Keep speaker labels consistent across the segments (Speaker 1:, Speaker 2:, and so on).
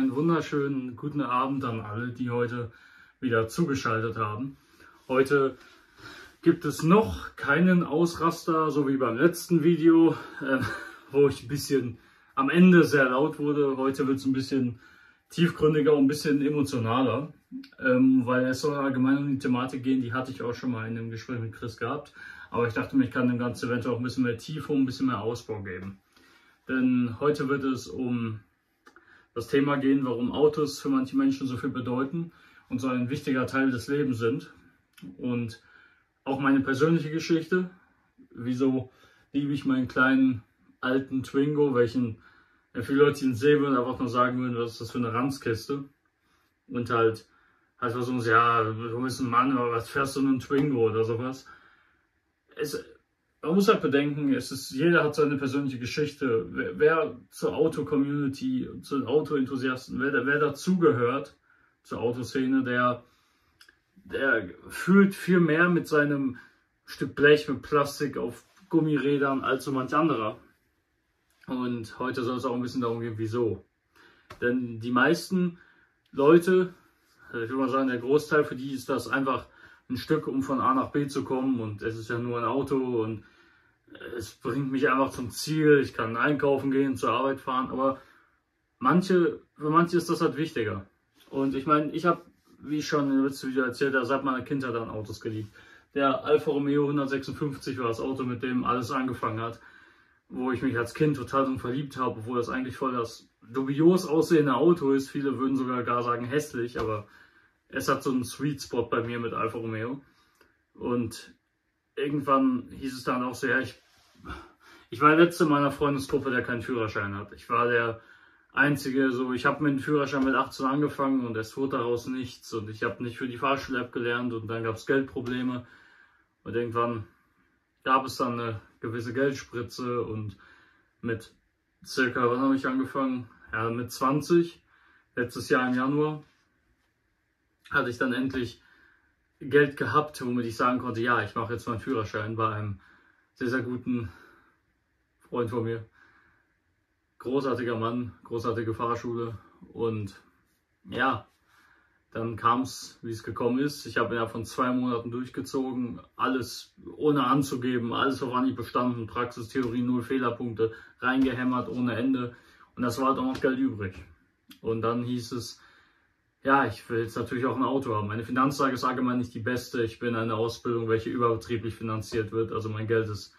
Speaker 1: einen wunderschönen guten Abend an alle, die heute wieder zugeschaltet haben. Heute gibt es noch keinen Ausraster, so wie beim letzten Video, äh, wo ich ein bisschen am Ende sehr laut wurde. Heute wird es ein bisschen tiefgründiger und ein bisschen emotionaler, ähm, weil es soll allgemein um die Thematik gehen, die hatte ich auch schon mal in dem Gespräch mit Chris gehabt. Aber ich dachte mir, ich kann dem Ganzen eventuell auch ein bisschen mehr Tiefe und ein bisschen mehr Ausbau geben. Denn heute wird es um das Thema gehen, warum Autos für manche Menschen so viel bedeuten und so ein wichtiger Teil des Lebens sind. Und auch meine persönliche Geschichte, wieso liebe ich meinen kleinen alten Twingo, welchen ja, viele Leute ihn sehen würden, einfach nur sagen würden, was ist das für eine Ranzkiste. Und halt, halt versuchen sie, ja, du bist ein Mann, aber was fährst du in einen Twingo oder sowas. Es, man muss halt bedenken, es ist, jeder hat seine persönliche Geschichte. Wer, wer zur Auto-Community, zu den Auto-Enthusiasten, wer, wer dazugehört zur Autoszene, der, der fühlt viel mehr mit seinem Stück Blech mit Plastik auf Gummirädern als so manch anderer. Und heute soll es auch ein bisschen darum gehen, wieso. Denn die meisten Leute, ich würde mal sagen, der Großteil für die ist das einfach ein Stück, um von A nach B zu kommen. Und es ist ja nur ein Auto und es bringt mich einfach zum Ziel. Ich kann einkaufen gehen, zur Arbeit fahren. Aber manche, für manche ist das halt wichtiger. Und ich meine, ich habe, wie ich schon im letzten Video erzählt habe, seit meiner Kindheit an Autos geliebt. Der Alfa Romeo 156 war das Auto, mit dem alles angefangen hat wo ich mich als Kind total so verliebt habe, obwohl das eigentlich voll das dubios aussehende Auto ist. Viele würden sogar gar sagen hässlich, aber es hat so einen Sweet Spot bei mir mit Alfa Romeo. Und irgendwann hieß es dann auch so, ja, ich, ich war der letzte in meiner Freundesgruppe, der keinen Führerschein hat. Ich war der einzige, so, ich habe mit dem Führerschein mit 18 angefangen und es wurde daraus nichts und ich habe nicht für die Fahrschule-App gelernt und dann gab es Geldprobleme und irgendwann gab es dann eine gewisse Geldspritze und mit circa, wann habe ich angefangen? Ja, mit 20, letztes Jahr im Januar, hatte ich dann endlich Geld gehabt, womit ich sagen konnte, ja, ich mache jetzt meinen Führerschein bei einem sehr, sehr guten Freund von mir. Großartiger Mann, großartige Fahrschule und ja, dann kam es, wie es gekommen ist. Ich habe ja von zwei Monaten durchgezogen, alles ohne anzugeben, alles auf Anhieb bestanden, Praxistheorie, null Fehlerpunkte, reingehämmert ohne Ende. Und das war halt auch noch Geld übrig. Und dann hieß es, ja, ich will jetzt natürlich auch ein Auto haben. Meine Finanzlage ist allgemein nicht die beste. Ich bin in einer Ausbildung, welche überbetrieblich finanziert wird. Also mein Geld ist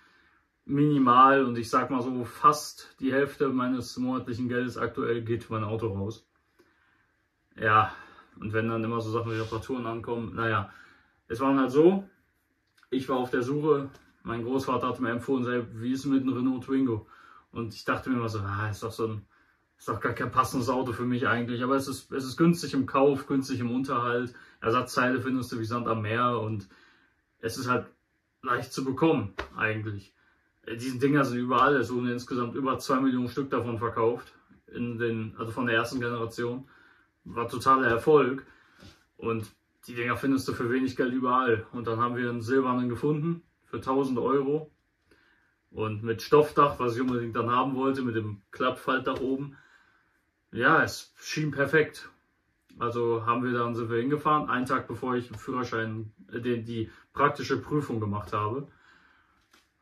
Speaker 1: minimal und ich sag mal so, fast die Hälfte meines monatlichen Geldes aktuell geht für mein Auto raus. Ja, und wenn dann immer so Sachen wie Reparaturen ankommen, naja, es war halt so, ich war auf der Suche, mein Großvater hat mir empfohlen, wie ist es mit einem Renault Twingo? Und ich dachte mir immer so, ah, ist doch so ein, ist doch gar kein passendes Auto für mich eigentlich, aber es ist, es ist günstig im Kauf, günstig im Unterhalt, Ersatzteile findest du wie Sand am Meer und es ist halt leicht zu bekommen eigentlich. Äh, diese Dinger sind überall, es wurden insgesamt über zwei Millionen Stück davon verkauft, in den, also von der ersten Generation war totaler Erfolg. Und die Dinger findest du für wenig Geld überall. Und dann haben wir einen silbernen gefunden für 1000 Euro. Und mit Stoffdach, was ich unbedingt dann haben wollte, mit dem Klappfaltdach oben. Ja, es schien perfekt. Also haben wir dann sind wir hingefahren, einen Tag bevor ich den Führerschein, äh, die, die praktische Prüfung gemacht habe.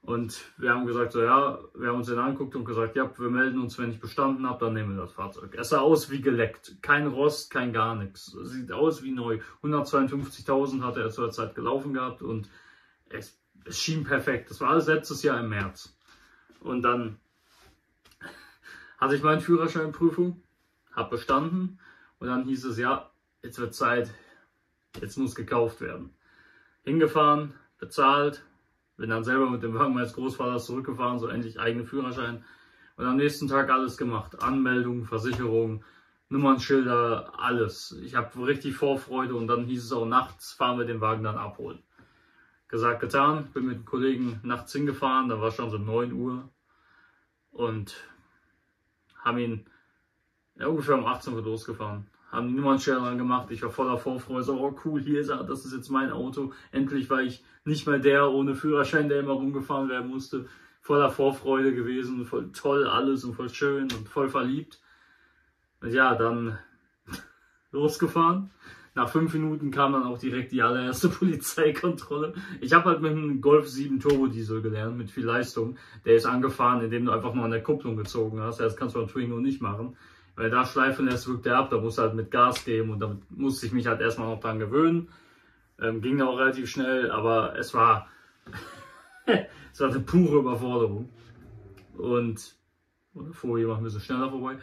Speaker 1: Und wir haben gesagt, so ja, wir haben uns den angeguckt und gesagt, ja, wir melden uns, wenn ich bestanden habe, dann nehmen wir das Fahrzeug. Es sah aus wie geleckt, kein Rost, kein gar nichts. Sieht aus wie neu. 152.000 hatte er zur Zeit gelaufen gehabt und es, es schien perfekt. Das war alles letztes Jahr im März. Und dann hatte ich meine Führerscheinprüfung, habe bestanden und dann hieß es, ja, jetzt wird Zeit, jetzt muss gekauft werden. Hingefahren, bezahlt, bin dann selber mit dem Wagen meines Großvaters zurückgefahren, so endlich eigene Führerschein. Und am nächsten Tag alles gemacht. Anmeldung, Versicherung, Nummernschilder, alles. Ich habe richtig Vorfreude und dann hieß es auch, nachts fahren wir den Wagen dann abholen. Gesagt, getan. Bin mit einem Kollegen nachts hingefahren, da war schon so 9 Uhr. Und haben ihn ja, ungefähr um 18 Uhr losgefahren haben die Nummernschilder gemacht. Ich war voller Vorfreude, so, oh cool, hier ist er, das ist jetzt mein Auto. Endlich war ich nicht mehr der ohne Führerschein, der immer rumgefahren werden musste. Voller Vorfreude gewesen, voll toll alles und voll schön und voll verliebt. Und ja, dann losgefahren. Nach fünf Minuten kam dann auch direkt die allererste Polizeikontrolle. Ich habe halt mit einem Golf 7 Turbo Diesel gelernt, mit viel Leistung. Der ist angefahren, indem du einfach nur an der Kupplung gezogen hast. Das kannst du beim Twingo nicht machen. Weil da schleifen lässt, wirkt der ab. Da musst du halt mit Gas geben und damit musste ich mich halt erstmal noch dran gewöhnen. Ähm, ging auch relativ schnell, aber es war, es war eine pure Überforderung. Und, oder Folie machen wir so schneller vorbei.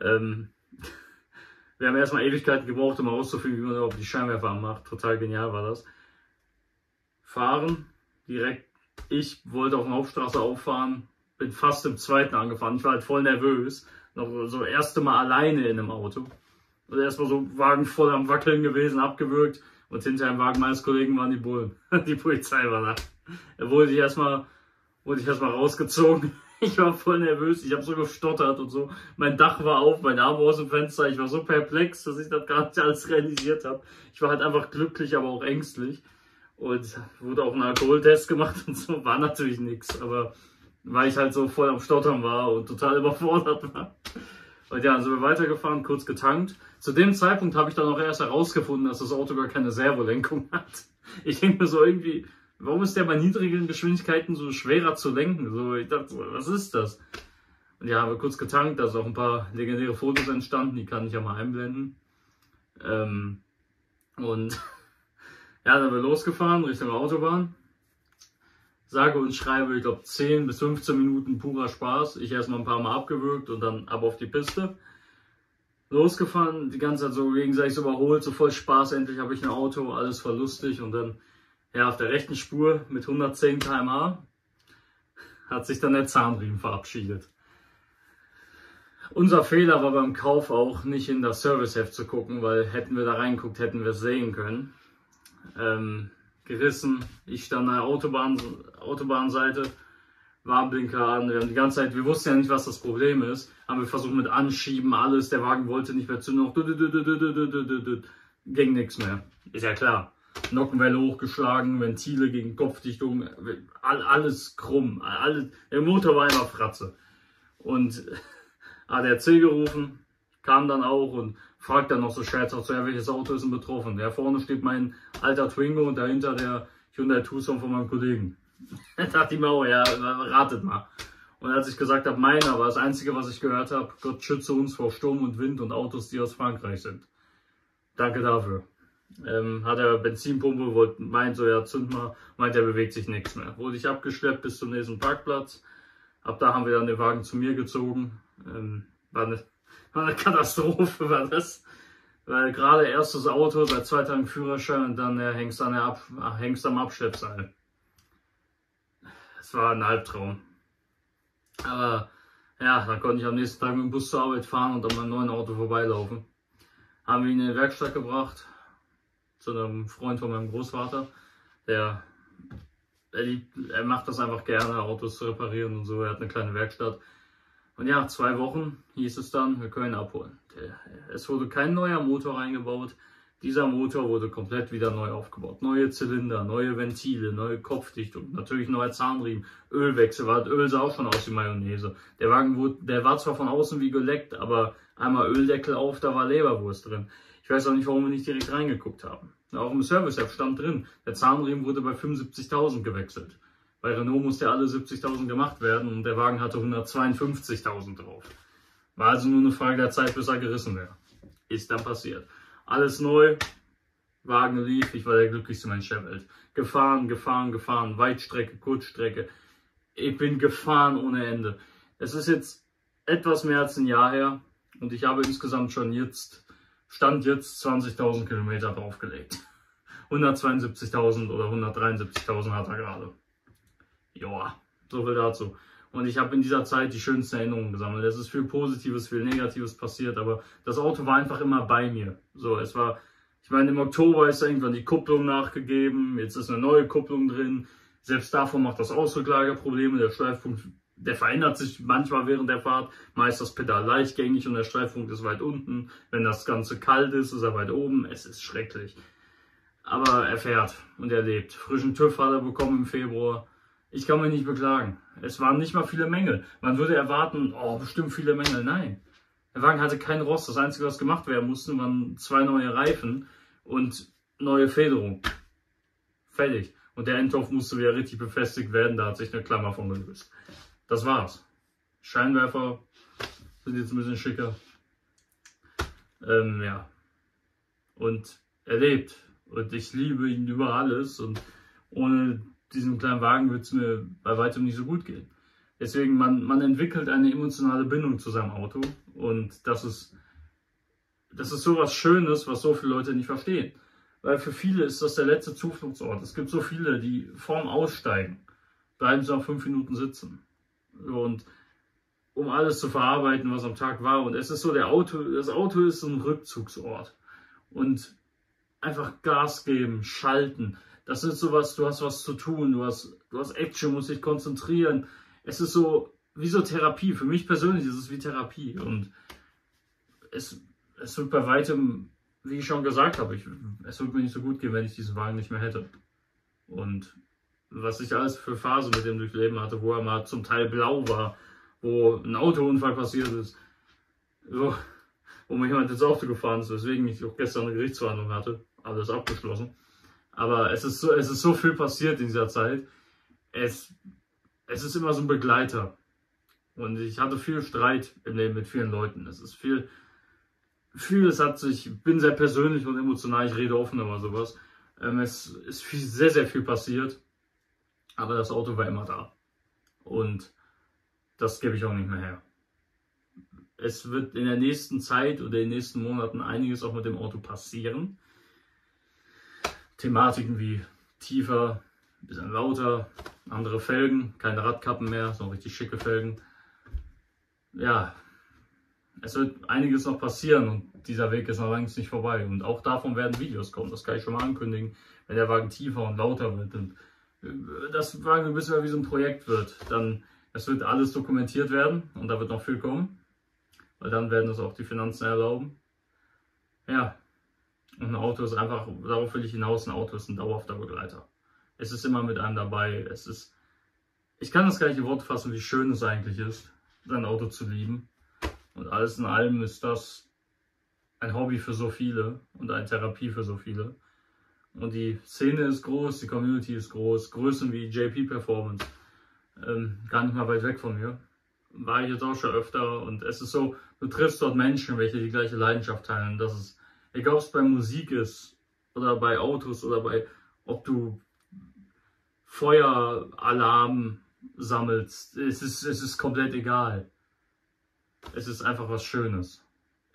Speaker 1: Ähm, wir haben erstmal Ewigkeiten gebraucht, um herauszufinden, wie man überhaupt die Scheinwerfer anmacht. Total genial war das. Fahren, direkt. Ich wollte auf der Hauptstraße auffahren, bin fast im zweiten angefahren. Ich war halt voll nervös. Noch so erste Mal alleine in einem Auto. Und erstmal so Wagen voll am Wackeln gewesen, abgewürgt. Und hinter dem Wagen meines Kollegen waren die Bullen. Die Polizei war da. Da wurde ich erstmal, wurde ich erstmal rausgezogen. Ich war voll nervös, ich habe so gestottert und so. Mein Dach war auf, mein Arm war aus dem Fenster. Ich war so perplex, dass ich das gar nicht alles realisiert habe. Ich war halt einfach glücklich, aber auch ängstlich. Und wurde auch ein Alkoholtest gemacht und so. War natürlich nichts, aber weil ich halt so voll am Stottern war und total überfordert war. Und ja, dann sind wir weitergefahren, kurz getankt. Zu dem Zeitpunkt habe ich dann auch erst herausgefunden, dass das Auto gar keine Servolenkung hat. Ich denke mir so irgendwie, warum ist der bei niedrigen Geschwindigkeiten so schwerer zu lenken? So, ich dachte, was ist das? Und ja, haben wir kurz getankt, da sind auch ein paar legendäre Fotos entstanden, die kann ich ja mal einblenden. Ähm, und ja, dann sind wir losgefahren Richtung Autobahn. Sage und schreibe, ich glaube 10 bis 15 Minuten purer Spaß. Ich erstmal ein paar Mal abgewürgt und dann ab auf die Piste. Losgefahren, die ganze Zeit so gegenseitig überholt, so voll Spaß, endlich habe ich ein Auto, alles voll lustig und dann ja, auf der rechten Spur mit 110 km/h hat sich dann der Zahnriemen verabschiedet. Unser Fehler war beim Kauf auch nicht in das Serviceheft zu gucken, weil hätten wir da reinguckt, hätten wir es sehen können. Ähm, gerissen, ich stand an der Autobahn, Autobahnseite, Warnblinker an, wir haben die ganze Zeit, wir wussten ja nicht, was das Problem ist, haben wir versucht mit Anschieben, alles, der Wagen wollte nicht mehr zünden, noch ging nichts mehr. Ist ja klar. Nockenwelle hochgeschlagen, Ventile gegen Kopfdichtung, alles krumm, alles, der Motor war immer Fratze. Und ADAC gerufen, kam dann auch und fragt dann noch so scherzhaft, so, ja, welches Auto ist denn betroffen? Da vorne steht mein alter Twingo und dahinter der Hyundai Tucson von meinem Kollegen. da dachte ich mir auch, ja, ratet mal. Und als ich gesagt habe, meiner war das Einzige, was ich gehört habe, Gott schütze uns vor Sturm und Wind und Autos, die aus Frankreich sind. Danke dafür ähm, hat er Benzinpumpe, wollte, meint so, ja, zünd mal, meint, er bewegt sich nichts mehr. Wurde ich abgeschleppt bis zum nächsten Parkplatz. Ab da haben wir dann den Wagen zu mir gezogen. Ähm, war, eine, war eine Katastrophe, war das. Weil gerade erstes Auto, seit zwei Tagen Führerschein und dann äh, hängst, der Ab, am Abschleppseil. Es war ein Albtraum. Aber ja, dann konnte ich am nächsten Tag mit dem Bus zur Arbeit fahren und an meinem neuen Auto vorbeilaufen. Haben wir ihn in die Werkstatt gebracht, zu einem Freund von meinem Großvater, der er, liebt, er macht das einfach gerne, Autos zu reparieren und so. Er hat eine kleine Werkstatt. Und ja, zwei Wochen hieß es dann, wir können abholen. Es wurde kein neuer Motor eingebaut. Dieser Motor wurde komplett wieder neu aufgebaut. Neue Zylinder, neue Ventile, neue Kopfdichtung, natürlich neuer Zahnriemen, Ölwechsel, weil Öl sah auch schon aus wie Mayonnaise. Der Wagen wurde, der war zwar von außen wie geleckt, aber einmal Öldeckel auf, da war Leberwurst drin. Ich weiß auch nicht, warum wir nicht direkt reingeguckt haben. Auch im Service-App stand drin, der Zahnriemen wurde bei 75.000 gewechselt. Bei Renault musste alle 70.000 gemacht werden und der Wagen hatte 152.000 drauf. War also nur eine Frage der Zeit, bis er gerissen wäre. Ist dann passiert. Alles neu, Wagen lief, ich war der glücklichste Mensch der Welt. Gefahren, gefahren, gefahren, Weitstrecke, Kurzstrecke. Ich bin gefahren ohne Ende. Es ist jetzt etwas mehr als ein Jahr her und ich habe insgesamt schon jetzt Stand jetzt 20.000 Kilometer draufgelegt. 172.000 oder 173.000 hat er gerade. Joa, so viel dazu. Und ich habe in dieser Zeit die schönsten Erinnerungen gesammelt. Es ist viel Positives, viel Negatives passiert, aber das Auto war einfach immer bei mir. So, es war, ich meine, im Oktober ist irgendwann die Kupplung nachgegeben, jetzt ist eine neue Kupplung drin. Selbst davon macht das Ausrücklager Probleme. Der Schleifpunkt der verändert sich manchmal während der Fahrt. Meist das Pedal leichtgängig und der Streifpunkt ist weit unten. Wenn das Ganze kalt ist, ist er weit oben. Es ist schrecklich. Aber er fährt und er lebt. Frischen TÜV hat er bekommen im Februar. Ich kann mich nicht beklagen. Es waren nicht mal viele Mängel. Man würde erwarten, oh, bestimmt viele Mängel. Nein. Der Wagen hatte keinen Rost. Das Einzige, was gemacht werden musste, waren zwei neue Reifen und neue Federung. Fertig. Und der Endtopf musste wieder richtig befestigt werden. Da hat sich eine Klammer von gelöst. Das war's. Scheinwerfer sind jetzt ein bisschen schicker. Ähm, ja. Und er lebt. Und ich liebe ihn über alles. Und ohne diesen kleinen Wagen wird es mir bei weitem nicht so gut gehen. Deswegen, man, man entwickelt eine emotionale Bindung zu seinem Auto. Und das ist, das ist so was Schönes, was so viele Leute nicht verstehen. Weil für viele ist das der letzte Zufluchtsort. Es gibt so viele, die vorm Aussteigen bleiben sie auch fünf Minuten sitzen. Und um alles zu verarbeiten, was am Tag war. Und es ist so, der Auto, das Auto ist ein Rückzugsort. Und einfach Gas geben, schalten. Das ist sowas, du hast was zu tun, du hast, du hast Action, musst dich konzentrieren. Es ist so, wie so Therapie. Für mich persönlich ist es wie Therapie. Und es, es wird bei weitem, wie ich schon gesagt habe, ich, es würde mir nicht so gut gehen, wenn ich diesen Wagen nicht mehr hätte. Und was ich alles für Phasen mit dem durchleben hatte, wo er mal zum Teil blau war, wo ein Autounfall passiert ist, wo, wo mir jemand ins Auto gefahren ist, weswegen ich auch gestern eine Gerichtsverhandlung hatte, alles abgeschlossen. Aber es ist so, es ist so viel passiert in dieser Zeit. Es, es ist immer so ein Begleiter. Und ich hatte viel Streit im Leben mit vielen Leuten. Es ist viel, vieles hat sich, ich bin sehr persönlich und emotional, ich rede offen über sowas. Ähm, es ist viel, sehr, sehr viel passiert. Aber das Auto war immer da. Und das gebe ich auch nicht mehr her. Es wird in der nächsten Zeit oder in den nächsten Monaten einiges auch mit dem Auto passieren. Thematiken wie tiefer, ein bisschen lauter, andere Felgen, keine Radkappen mehr, so richtig schicke Felgen. Ja, es wird einiges noch passieren und dieser Weg ist noch längst nicht vorbei. Und auch davon werden Videos kommen, das kann ich schon mal ankündigen, wenn der Wagen tiefer und lauter wird. Und äh, das Wagen ein bisschen wie so ein Projekt wird, dann es wird alles dokumentiert werden und da wird noch viel kommen, weil dann werden es auch die Finanzen erlauben. Ja, und ein Auto ist einfach, darauf will ich hinaus, ein Auto ist ein dauerhafter Begleiter. Es ist immer mit einem dabei. Es ist, ich kann das gar nicht in Worte fassen, wie schön es eigentlich ist, sein Auto zu lieben. Und alles in allem ist das ein Hobby für so viele und eine Therapie für so viele. Und die Szene ist groß, die Community ist groß, Größen wie JP Performance ähm, gar nicht mal weit weg von mir. War ich jetzt auch schon öfter und es ist so, du triffst dort Menschen, welche die gleiche Leidenschaft teilen. Das ist, egal ob es bei Musik ist oder bei Autos oder bei, ob du Feueralarm sammelst, es ist, es ist komplett egal. Es ist einfach was Schönes,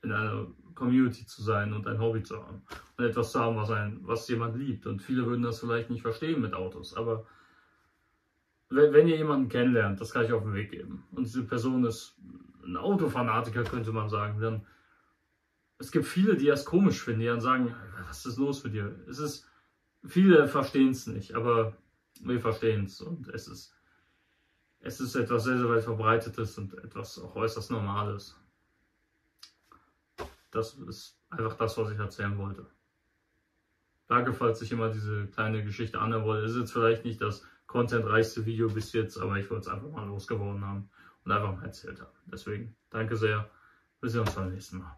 Speaker 1: in einer Community zu sein und ein Hobby zu haben und etwas zu haben, was, ein, was jemand liebt. Und viele würden das vielleicht nicht verstehen mit Autos, aber wenn ihr jemanden kennenlernt, das kann ich auf den Weg geben, und diese Person ist ein Autofanatiker, könnte man sagen, dann es gibt viele, die das komisch finden, die dann sagen, was ist los mit dir? Es ist, viele verstehen es nicht, aber wir verstehen es und es ist, es ist etwas sehr, sehr weit verbreitetes und etwas auch äußerst Normales. Das ist einfach das, was ich erzählen wollte. Danke, falls ich immer diese kleine Geschichte anhören wollte. Es ist jetzt vielleicht nicht das contentreichste Video bis jetzt, aber ich wollte es einfach mal losgeworden haben und einfach mal erzählt haben. Deswegen danke sehr. Wir sehen uns beim nächsten Mal.